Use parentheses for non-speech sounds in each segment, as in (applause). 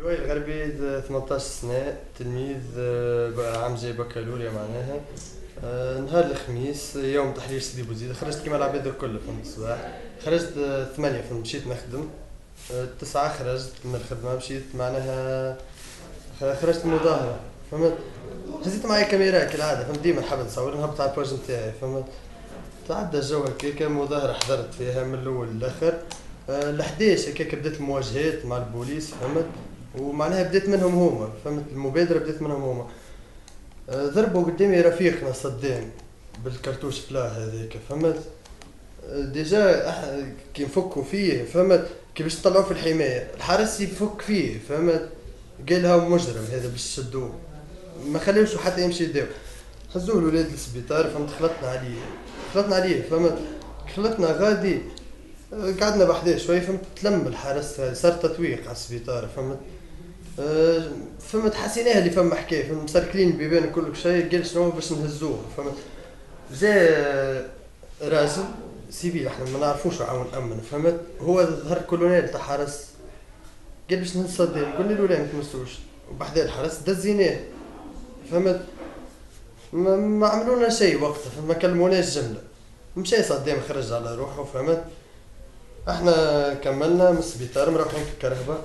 لؤي الغربي 18 سنة تلميذ آه، عام جاي بكالوريا معناها. آه، نهار الخميس يوم تحرير سيدي بوزيد. خرجت كيما العباد الكل فهمت الصباح خرجت آه، ثمانية فهمت مشيت نخدم. تسعة خرجت من الخدمة مشيت معناها خرجت مظاهرة فهمت؟ هزيت معايا كاميرا كالعادة. فهمت؟ ديما نحب نصور نهبط على البروج نتاعي. فهمت؟ تعدى الجو هكاك مظاهرة حضرت فيها من الأول للآخر. ل 11 هكاك بدأت المواجهات مع البوليس. فهمت؟ ومعناها بديت منهم هما فهمت؟ المبادرة بديت منهم هما. آه، ضربوا قدامي رفيقنا صدام بالكرتوش فلا هذاك فهمت؟ آه، déjà كي نفكوا فيه فهمت؟ كي باش طلعوه في الحماية الحارس يفك فيه فهمت؟ قالها مجرم هذا باش شدوه ما خليوش حتى يمشي يداو هزوه الولاد للسبيطار فهمت؟ خلطنا عليه. خلطنا عليه فهمت؟ خلطنا غادي. آه، قعدنا بحداه شوي فهمت؟ تلم الحارس صار تطويق على السبيطار فهمت؟ أه فهمت حسيناها اللي فما حكاية فهمت مسركلين البيبان وكل شيء قال شنو باش نهزوه فهمت؟ جا راجل civil إحنا ما نعرفوش عاون امن فهمت؟ هو ظهر كولونيل تاع حرس. قال باش نهز صدام قلنا له لا ما تمسوش. وبحدا الحرس دزيناه فهمت؟ ما, ما عملونا شيء وقتها ما كلموناش جملة. مشى صدام خرج على روحه فهمت؟ إحنا كملنا من السبيطار مروحين في الكرهبه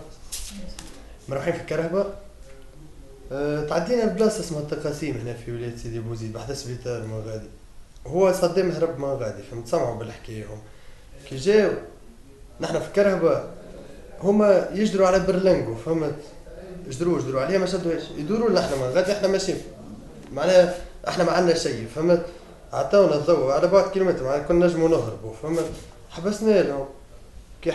مروحين في الكرهبة أه تعدينا بلاصة اسمها التقاسيم هنا في ولاية سيدي بوزيد بحدا سبيطار ما غادي هو صدام هرب ما غادي فهمت؟ سمعوا بالحكاية هم كي جاو نحن في الكرهبة هما يجدروا على برلنجو فهمت؟ يجدروا يجدروا عليها ما شدوهاش. يدوروا لنا إحنا ما غادي إحنا ماشيين معناها إحنا ما عندنا شيء فهمت؟ عطاونا الضوء على بعد كيلومتر معناها كنا نجموا نهربوا فهمت؟ حبسنا لهم. كي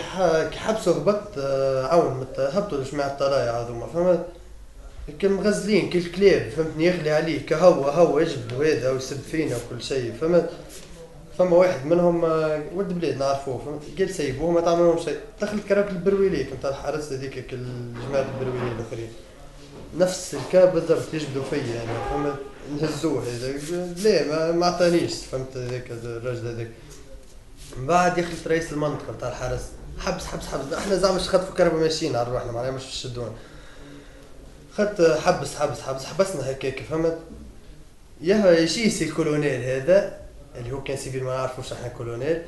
كي حبسوا هبط آه، عون هبطوا لجماعة الطلايع هذوما فهمت؟ مغزلين كي الكلاب فهمتني؟ يغلي عليه كهو هو يجبد هذا ويسب فينا وكل شيء فهمت؟ فما واحد منهم آه، ولد بلاد نعرفوه فهمت؟ قال سيبوه ما تعملهم شيء. دخلت كرهبة البرويلي كنت الحارس هذيك الجماعة البرويلي الأخرين. نفس الكاب بالضبط يجبدوا فيا يعني فهمت؟ نهزوه هذا. لا ما ما عطانيش فهمت؟ هذاك الراجل هذاك. من بعد يخلط رئيس المنطقة بتاع الحرس حبس حبس حبس. إحنا زعما خطفوا كرهبة ماشيين على روحنا معناها مش يشدونا خدت حبس حبس حبس حبسنا هكاك فهمت؟ يا يجي الكولونيل هذا اللي هو كان civil ما نعرفوش إحنا كولونيل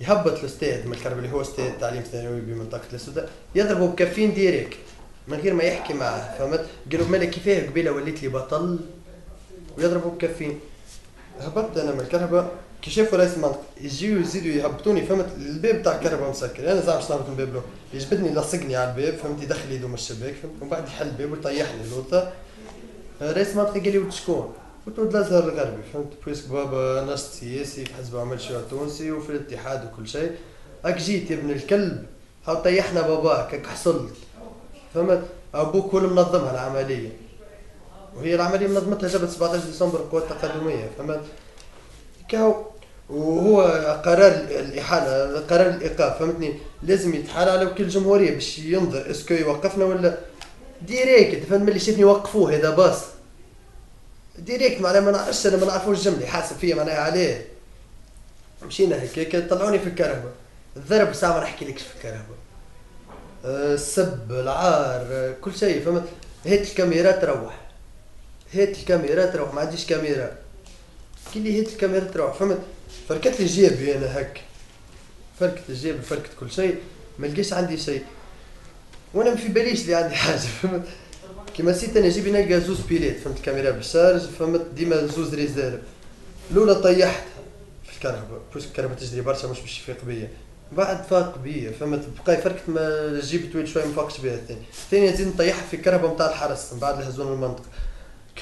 يهبط الأستاذ من الكرهبة اللي هو أستاذ تعليم ثانوي بمنطقة السوداء يضربه بكفين direct من غير ما يحكي معه فهمت؟ قالوا مالك كيفاه قبيلة وليت لي بطل؟ ويضربه بكفين. هبطت أنا من الكهرباء. كي شافوا رئيس المنطقة يجيو يزيدوا يهبطوني فهمت؟ الباب تاع الكهرباء مسكر. أنا زعما باش نهبط من له يجبدني يلصقني على الباب فهمت؟ يدخل يدو من الشباك فهمت؟ ومن بعد يحل الباب ويطيحني لوطا رئيس المنطقة قال لي شكون؟ قلت ولد الازهر الغربي فهمت؟ بويسك بابا نشط سياسي في حزب عمل شيوع تونسي وفي الاتحاد وكل شيء. هاك جيت يا ابن الكلب هاو طيحنا باباك هاك حصلت. فهمت؟ أبوك هو اللي منظمها العملية. وهي العملية منظمتها جابت 17 ديسمبر القوات التقدميه فهمت؟ كاو وهو قرار الإحالة قرار الإيقاف فهمتني؟ لازم يتحال على وكيل الجمهورية باش ينظر اسكو يوقفنا ولا ديريكت فهمت؟ ملي شافني وقفوه هذا باص. ديريكت معناها ما نعرفش أنا ما نعرفوش جملي حاسب فيا معناها عليه. مشينا هكاك طلعوني في الكرهبة. الضرب ساعة ما نحكي لكش في الكرهبة. السب العار كل شيء فهمت؟ هات الكاميرا تروح. هات الكاميرا تروح ما عنديش كاميرا. كي هات الكاميرا تروح فهمت؟ فركت لي جيبي أنا هك فركت الجيب فركت كل شيء. ما لقيش عندي شيء. وأنا ما في باليش اللي عندي (laughs) حاجة فهمت؟ كيما نسيت أنا جيبي نلقى زوز بيلات فهمت؟ كاميرا بال charge فهمت؟ ديما زوز réserve الأولى طيحتها في الكرهبة. puisque الكرهبة تجري برشا مش باش يفيق بيا. بعد فاق بيا فهمت؟ بقى فركت ما الجيب طويل شوية ما فاقش بيها الثاني. الثانية نزيد نطيحها في الكرهبة نتاع الحرس من بعد اللي هزونا المنطقة.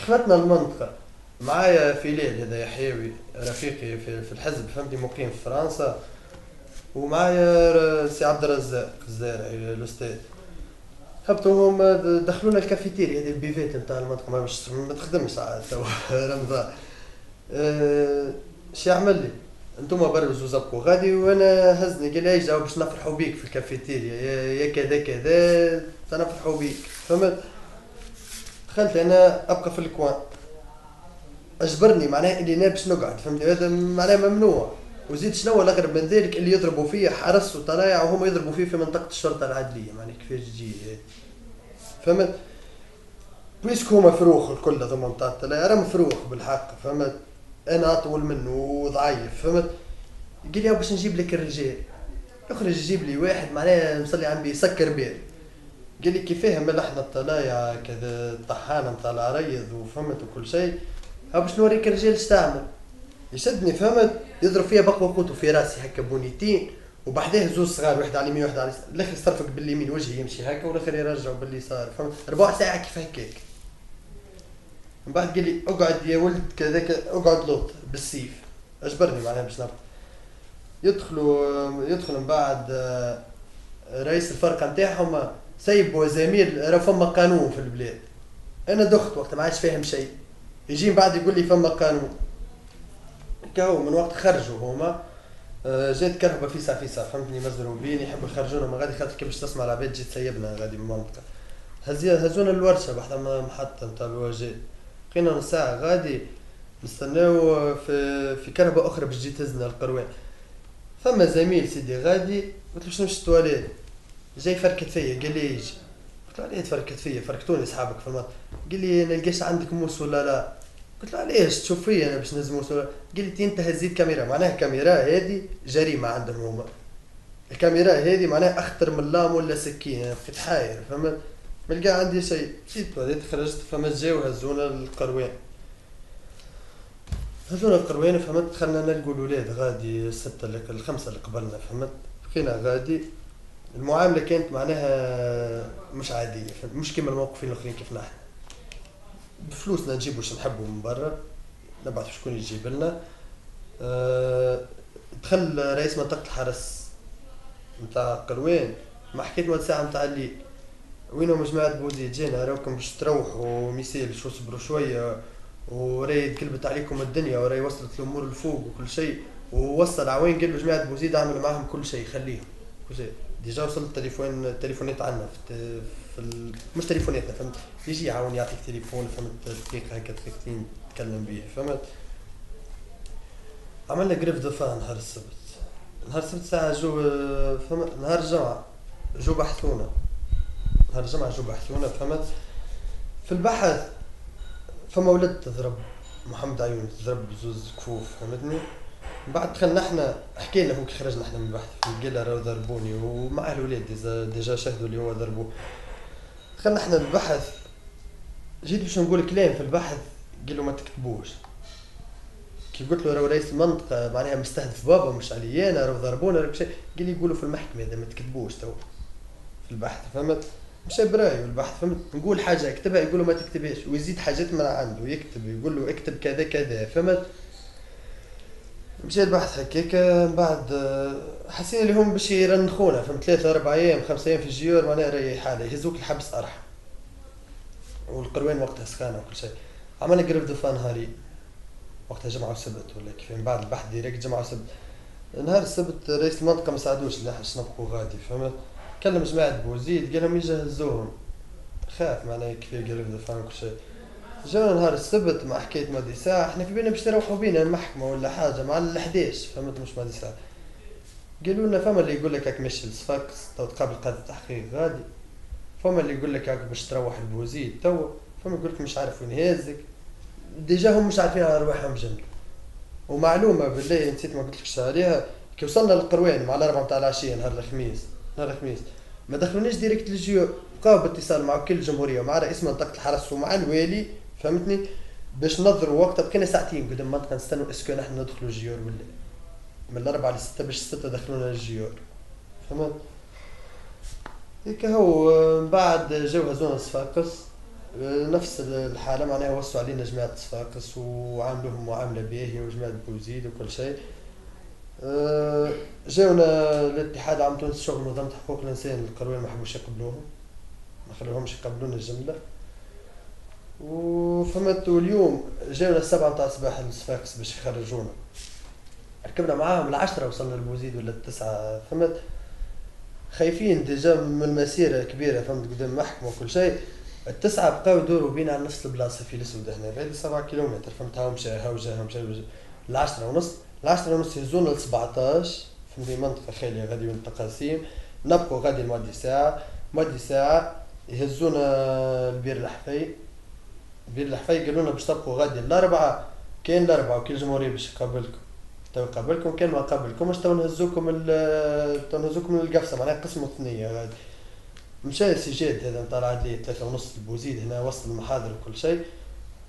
خلطنا المنطقة. معايا فيليل هذا يحيوي رفيقي في, الحزب فهمتني مقيم في فرنسا. ومعايا سي عبد الرزاق الزارعي الأستاذ. هبطوا هم دخلونا الكافيتيريا هذه ال buvette نتاع المنطقة ما مش ما تخدمش توا (laughs) رمضان. أه شي عمل لي. أنتم برزوا زبقوا غادي وأنا هزني قال لي باش نفرحوا بيك في الكافيتيريا. يا كذا كذا تنفرحوا بيك. فهمت؟ دخلت أنا أبقى في الكوان. أجبرني معناها إني أنا باش نقعد فهمتني هذا معناها ممنوع. وزيد شنو الأغرب من ذلك؟ اللي يضربوا فيا حرس وطلايع وهم يضربوا فيه في منطقة الشرطة العدلية معناها كيفاش تجي؟ فهمت؟ puisque هما فروخ الكل هذوما نتاع الطلايا راهم فروخ بالحق فهمت؟ أنا أطول منه وضعيف فهمت؟ قال لي باش نجيب لك الرجال. يخرج يجيب لي واحد معناها مصلي عم بيسكر بير قال لي كيفاه ملحنا الطلايا كذا الطحانه نتاع العريض وفهمت وكل شيء. باش نوريك الرجال اش تعمل يشدني فهمت؟ يضرب فيها بقوة قوته في راسي هكا بونيتين وبعدها زوز صغار واحد على اليمين واحد على اليسار. الأخر يصرفك باليمين وجهي يمشي هكا والأخر يرجع باليسار فهمت؟ ربع ساعة كيف هكاك. من بعد قال لي أقعد يا ولد كذاك أقعد لوط بالسيف. أجبرني معناها باش نبقى يدخلوا يدخل من بعد آه، رئيس الفرقة نتاعهم سيب وزميل راه فما قانون في البلاد. أنا دخت وقت ما عادش فاهم شيء. يجي بعد يقول لي فما قانون كهو من وقت خرجوا هما آه، جات كرهبة في ساعة في ساعة فهمتني مزروبين يحبوا يخرجونا من غادي خاطر كي باش تسمع العباد تجي تسيبنا غادي من المنطقة هزونا الورشة بحث محطة نتاع الواجي بقينا نص ساعة غادي نستناو في في كرهبة أخرى باش تجي تهزنا القروان فما زميل سيدي غادي قلت له باش نمشي التواليت جاي فركت فيا قال لي يجي قلت له عليه تفركت فيا فركتوني صحابك في المنطقة. قال لي نلقاش عندك موس ولا لا؟ قلت له علاش تشوف فيا أنا باش ولا قال لي أنت هزيت كاميرا معناها كاميرا هذه جريمة عندهم هما الكاميرا هذه معناها أخطر من لام ولا سكين بقيت حاير فهمت ما لقى عندي شيء. جيت بديت خرجت فما جاو هزونا القروان. هزونا القروان فهمت؟ دخلنا نلقوا الاولاد غادي الستة الخمسة اللي قبلنا فهمت؟ بقينا غادي. المعاملة كانت معناها مش عادية مش كيما الموقفين الأخرين كيف نحن. بفلوسنا نجيبو واش نحبو من برا نبعث شكون يجيب لنا. أه دخل رئيس منطقة الحرس نتاع قروان ما حكيت ساعة نتاع الليل. وينهم جماعة بوزيد جينا راكم باش تروحوا ميسيل شو صبروا شوية وراي كلبت عليكم الدنيا وراي وصلت الأمور لفوق وكل شيء. ووصل عوين قال جماعة بوزيد اعمل معاهم كل شيء خليهم كل شيء. ديجا وصل التليفون التليفونات عندنا في. مش تليفوناتنا فهمت؟ يجي يعاون يعطيك تليفون فهمت؟ دقيقة هكا دقيقتين تتكلم به فهمت؟ عملنا grève de faim نهار السبت. نهار السبت ساعة جو فهمت؟ نهار الجمعة جو بحثونا. نهار الجمعة جو بحثونا فهمت؟ في البحث فما ولد تضرب محمد عيون تضرب بزوز كفوف فهمتني؟ من بعد دخلنا إحنا حكينا هو كي خرجنا إحنا من البحث قال راهو ضربوني ومع الولاد déjà شهدوا اللي هو ضربوه دخلنا إحنا البحث جيت باش نقول كلام في البحث قال ما تكتبوش. كي قلت له راهو رئيس المنطقة معناها مستهدف بابا مش علي أنا راهو ضربونا راهو قال لي يقولوا في المحكمة هذا ما تكتبوش تو. في البحث فهمت؟ مش براي البحث فهمت؟ نقول حاجة اكتبها يقولوا ما تكتبهاش. ويزيد حاجات من عنده يكتب يقول له اكتب كذا كذا فهمت؟ مشيت بحث هكاك من بعد حسينا اللي هم باش يرنخونا فهمت؟ ثلاثة أربع أيام خمسة أيام في ال geôle معناها ريح حالة يهزوك الحبس أرحم والقروان وقتها سخانة وكل شيء. عملنا grève de faim نهاري وقتها جمعة وسبت ولا كيف؟ من بعد البحث direct جمعة وسبت. نهار السبت رئيس المنطقة ما ساعدوش اللي إحنا نبقوا غادي فهمت؟ كلم جماعة بوزيد قال لهم يجهزوهم. خاف معناها كيف grève de faim وكل شيء. جانا نهار السبت مع حكاية ساعه إحنا في بالنا باش نروحوا بينا المحكمة ولا حاجة مع ال 11 فهمت مش ساعه قالوا لنا فما اللي يقول لك هاك مشي لصفاقس تو تقابل قاضي التحقيق غادي. فما اللي يقول لك باش تروح البوزيد تو فما يقول لك مش عارف وين هازك déjà هم مش عارفين على ارواحهم جنب. ومعلومة بالله نسيت ما قلتلكش عليها كي وصلنا للقروان مع الأربعة نتاع العشيه نهار الخميس نهار الخميس. ما دخلونيش direct لل geôle بقاو باتصال مع كل الجمهوريه ومع رئيس منطقة الحرس ومع الوالي. فهمتني؟ باش نظروا وقتها بقينا ساعتين قدام المنطقة نستنوا est-ce que نحن ندخلوا ال geôle ولا من الأربعة لستة باش الستة دخلونا لل geôle. فهمت؟ هيك هو. من بعد جاو هزونا صفاقس نفس الحالة معناها وصوا علينا جماعة صفاقس وعاملوهم معاملة باهية وجماعة بوزيد وكل شيء. جاونا الاتحاد عام تونس شغل منظمة حقوق الإنسان القروية ما حبوش يقبلوهم ما خلوهمش يقبلون الجملة. وفهمت اليوم جاونا السبعة نتاع الصباح لصفاقس باش يخرجونا. ركبنا معاهم العشرة وصلنا لبوزيد ولا التسعة فهمت؟ خايفين déjà من المسيرة كبيرة فهمت؟ قدام المحكمة وكل شيء. التسعة بقاو يدوروا بينا على نفس البلاصة في الأسود هنا بعد سبعة كيلومتر فهمت؟ هاو مشى هاو جا هاو مشى العشرة ونص العشرة ونص يهزونا ل 17 فهمتني منطقة خالية غادي من التقاسيم نبقوا غادي لمدي ساعة مدي ساعة يهزونا البير الحفي البير الحفي قالوا لنا باش تبقوا غادي الأربعة كان الأربعة وكيل الجمهوريه باش يقابلكم تو يقابلكم كان ما قابلكمش تو نهزوكم تو نهزوكم للقفصه معناها قسموا ثنيه غادي مشى سجاد هذا نتاع العدلية ثلاثة ونص البوزيد هنا وسط المحاضر وكل شيء.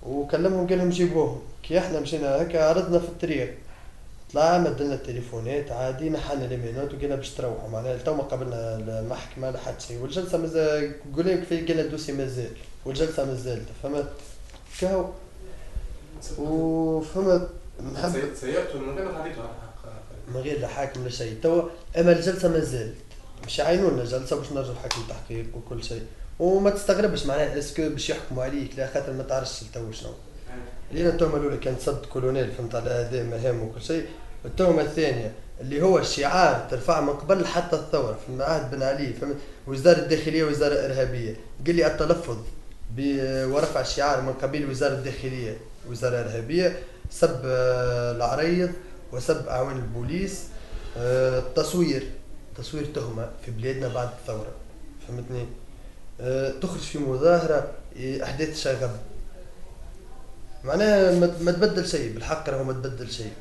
وكلمهم قال لهم جيبوهم. كي إحنا مشينا هكا عرضنا في الطريق طلع مدلنا التليفونات عادي نحلنا les menottes وقلنا باش تروحوا. معناها تو ما قبلنا المحكمة لا حد شيء. والجلسة مازال لك في قلنا ال dossier مازال. والجلسة مازال فهمت؟ كهو وفهمت نحب surtout من غير ما من غير لا حاكم لا شيء. تو أما الجلسة مازال. مش يعينوا لنا جلسة باش نرجعوا حكم التحقيق وكل شيء. وما تستغربش معناها est-ce que باش يحكموا عليك لا خاطر ما تعرفش تو شنو. لأن التهمه الأولى كانت صد كولونيل فهمت على اداء مهام وكل شيء. التهمه الثانية اللي هو الشعار ترفع من قبل حتى الثورة في عهد بن علي فهمت؟ وزارة الداخلية وزارة ارهابيه قال لي التلفظ ورفع الشعار من قبيل وزارة الداخلية وزارة ارهابيه سب آه، العريض وسب أعوان البوليس آه، تصوير تصوير تهمه في بلادنا بعد الثورة فهمتني؟ آه، تخرج في مظاهرة أحداث شغب. معناها ما تبدل شيء بالحق راهو ما تبدل شيء.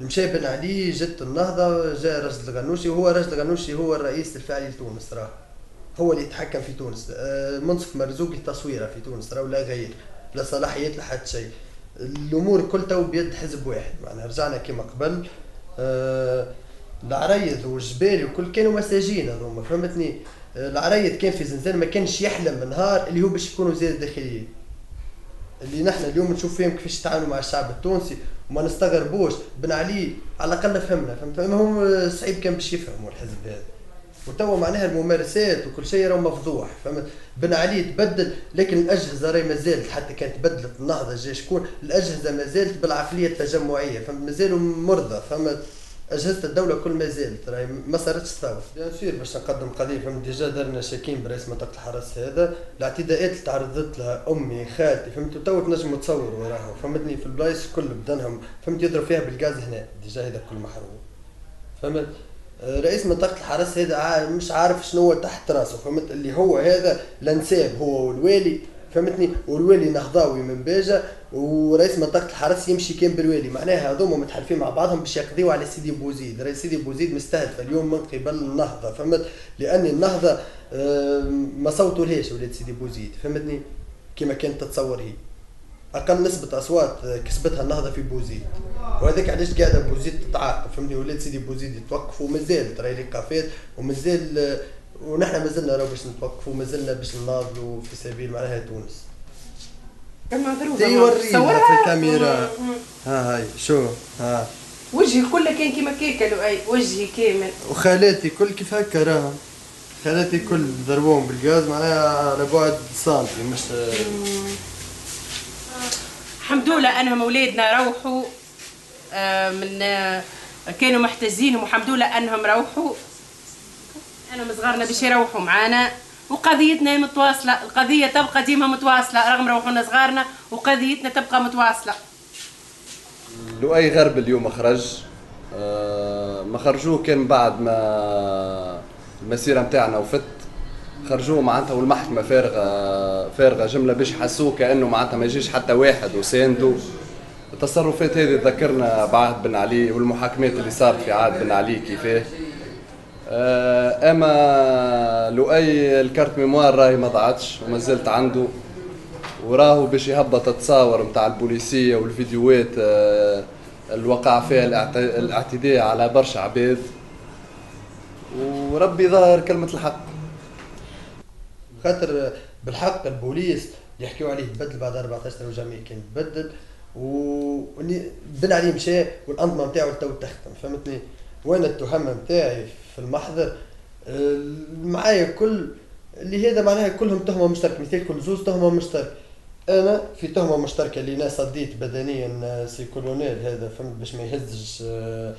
مشى بن علي جت النهضة جاء راشد الغنوشي وهو راشد الغنوشي هو الرئيس الفعلي لتونس راه هو اللي يتحكم في تونس. آه، منصف مرزوقي تصويره في تونس راه ولا غير لا صلاحيات لحد شيء. الأمور كل تو بيد حزب واحد معناها رجعنا كما قبل. آه العريض والجبالي وكل كانوا مساجين هذوما فهمتني؟ آه العريض كان في زنزانه ما كانش يحلم نهار اللي هو باش يكون وزير الداخليه اللي نحن اليوم نشوف فيهم كيفاش يتعاملوا مع الشعب التونسي وما نستغربوش بن علي على الأقل فهمنا فهمت؟ هم صعيب كان باش يفهموا الحزب هذا. وتوا معناها الممارسات وكل شيء راه مفضوح فهمت؟ بن علي تبدل لكن الأجهزة راهي مازالت حتى كانت تبدلت النهضة جا شكون؟ الأجهزة مازالت بالعقلية التجمعية فهمت؟ مازالوا مرضى فهمت؟ أجهزة الدولة كل ما زالت راهي ما صارتش ثوره bien sûr باش نقدم قضية فهمت. déjà درنا شاكين برئيس منطقة الحرس هذا الاعتداءات اللي تعرضت لها أمي خالتي فهمت. تو تنجم تصور وراها. فهمتني في البلايص الكل بدنهم فهمت يضرب فيها بالغاز هنا. déjà هذا كل محروم فهمت؟ رئيس منطقة الحرس هذا مش عارف شنو تحت راسه. فهمت؟ اللي هو هذا لنساب هو والوالي. فهمتني؟ والوالي نهضاوي من باجة ورئيس منطقة الحرس يمشي كان بالوالي. معناها هذوما متحالفين مع بعضهم باش يقضيو على سيدي بوزيد. رئيس سيدي بوزيد مستهدف. اليوم من قبل النهضة فهمت؟ لأن النهضة ما صوتوا لهاش ولاد سيدي بوزيد فهمتني؟ كما كانت تتصور هي. أقل نسبة أصوات كسبتها النهضة في بوزيد. وهذاك علاش قاعدة بوزيد تتعاقب فهمني ولاد سيدي بوزيد يتوقفوا مازال ترى لي كافيات ومازال ونحن مازلنا راه باش نتوقفوا مازلنا باش نناضلوا في سبيل معناها تونس. صورها في الكاميرا. ها هاي شو؟ ها. وجهي كله كان كيما كيكا لؤي وجهي كامل. وخالاتي كل كيف هكا راهم خالاتي كل ضربوهم بالغاز معناها على بعد سنتي مش الحمد لله أنهم أولادنا روحوا آه، من آه، كانوا محتزين والحمد لله أنهم روحوا. انهم صغارنا باش يروحوا معانا. وقضيتنا متواصلة القضية تبقى ديما متواصلة رغم روحنا صغارنا وقضيتنا تبقى متواصلة. لؤي غرب اليوم خرج آه، ما خرجوه كان بعد ما المسيرة نتاعنا وفت. خرجوه معناتها والمحكمة فارغة فارغة جملة باش يحسوه كأنه معناتها ما يجيش حتى واحد وسانده التصرفات هذه تذكرنا بعهد بن علي والمحاكمات اللي صارت في عهد بن علي كيفاه. أما لؤي الكارت ميموار راهي ما ضاعتش وما زلت عنده. وراهو باش يهبط التصاور نتاع البوليسية والفيديوهات آه، الوقع فيها الاعتداء على برشا عباد. وربي ظاهر كلمة الحق. خاطر بالحق البوليس يحكيوا عليه تبدل بعد 14 سنه وجميع كان تبدل و بن علي مشى والأنظمة نتاعو تو تختم فهمتني؟ وأنا التهمة نتاعي في المحضر آه، معايا كل اللي هذا معناها كلهم تهمة مشتركة مثال كل زوز تهمة مشتركة. أنا في تهمة مشتركة اللي أنا صديت بدنيا آه، سي كولونيل هذا فهمت باش ما يهزش آه،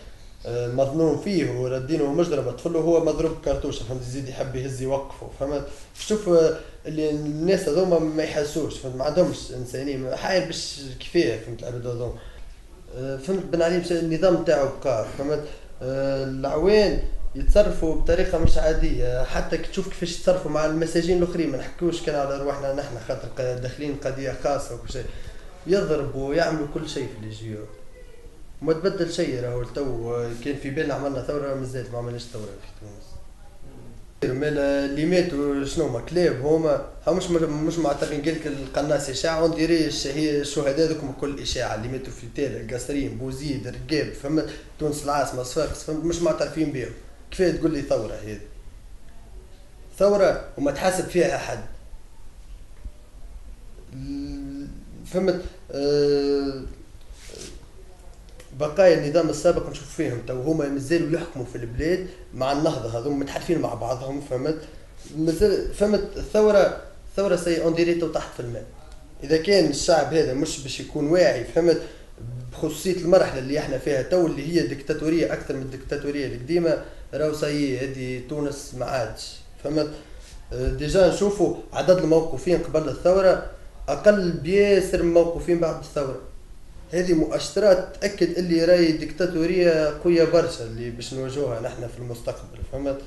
مظنون فيه وردينه مجرم طفل هو مضروب كرتوشه فهمت يزيد يحب يهز يوقفه فهمت. شوف اللي الناس هذوما ما يحسوش فهمت ما عندهمش إنسانية حاير باش كفاية فهمت العباد هذوما فهمت بن علي النظام تاعو بقى فهمت. العوان يتصرفوا بطريقة مش عادية. حتى كي تشوف كيفاش يتصرفوا مع المساجين الآخرين ما نحكوش كان على رواحنا نحن خاطر داخلين قضية خاصة وكل شيء. يضربوا ويعملوا كل شيء في الليجيو وما تبدل شيء راهو تو كان في بالنا عملنا ثورة مازال ما عملناش ثورة في تونس. مال اللي ماتوا شنو هما؟ كلاب هما هم مش مش معترفين قال لك القناص إشاعة on dirait الشهي الشهداء ذوكم كل إشاعة. اللي ماتوا في تالا القصرين بوزيد رقاب فهمت؟ تونس العاصمة صفاقس مش معترفين بهم كيفاه تقول لي ثورة هذه ثورة وما تحاسب فيها حد ال- فهمت؟ آه، بقايا النظام السابق نشوف فيهم تو هما مازالوا يحكموا في البلاد مع النهضة هذوما متحالفين مع بعضهم فهمت؟ مازال فهمت؟ الثوره ثورة sinon طاحت في الماء. إذا كان الشعب هذا مش باش يكون واعي فهمت؟ بخصوصية المرحلة اللي إحنا فيها تو اللي هي ديكتاتوريه أكثر من الديكتاتوريه القديمه راهو سي هذه تونس ما عادش. فهمت؟ ديجا نشوفوا عدد الموقوفين قبل الثورة أقل بياسر من الموقوفين بعد الثورة. هذه مؤشرات تأكد اللي راهي ديكتاتوريه قوية برشا اللي باش نواجهوها نحن في المستقبل. فهمت؟